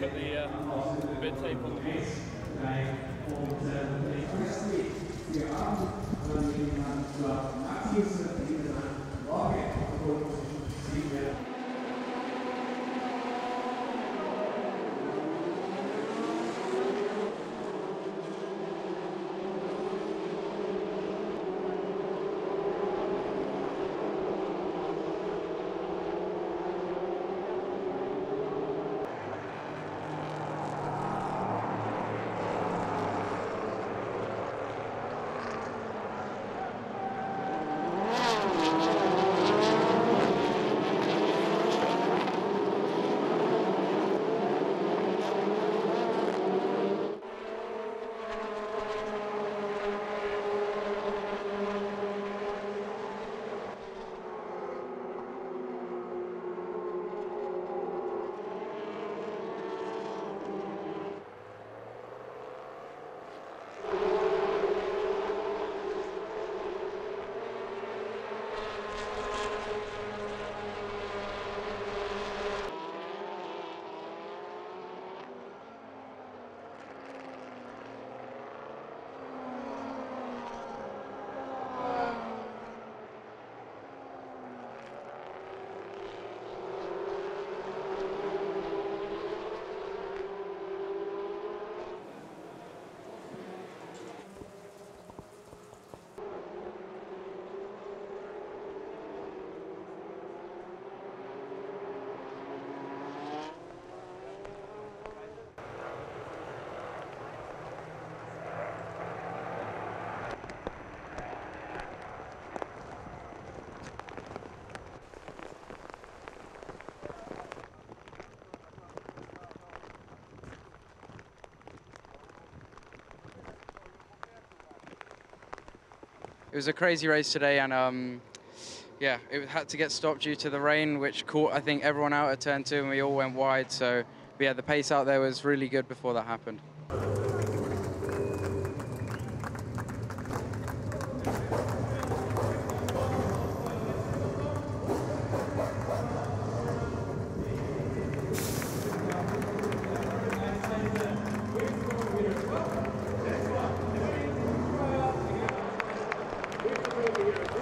für die äh, Betriebe. Und, It was a crazy race today, and um, yeah, it had to get stopped due to the rain, which caught I think everyone out at turn two, and we all went wide. So, yeah, the pace out there was really good before that happened.